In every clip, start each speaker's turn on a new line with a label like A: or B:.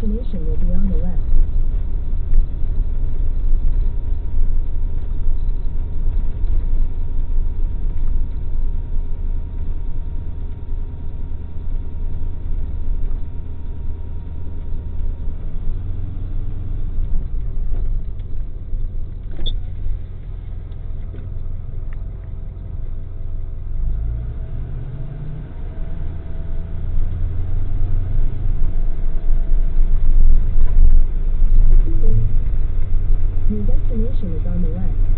A: destination will be on the left. Destination is on the left.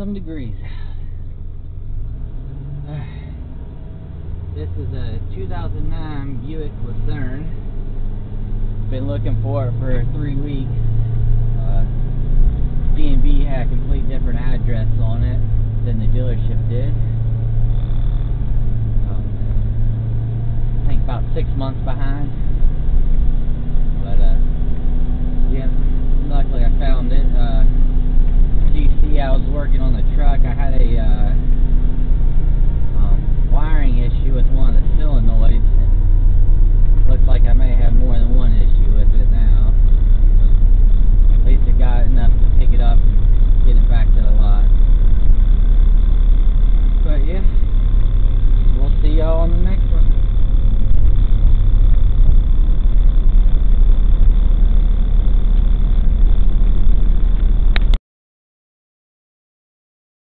B: Some degrees. This is a 2009 Buick Lucerne. Been looking for it for three weeks. Uh, DMV had a complete different address on it than the dealership did. Um, I think about six months behind.